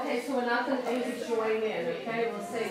okay, so we're not gonna maybe join in, okay? We'll say.